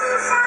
Jesus.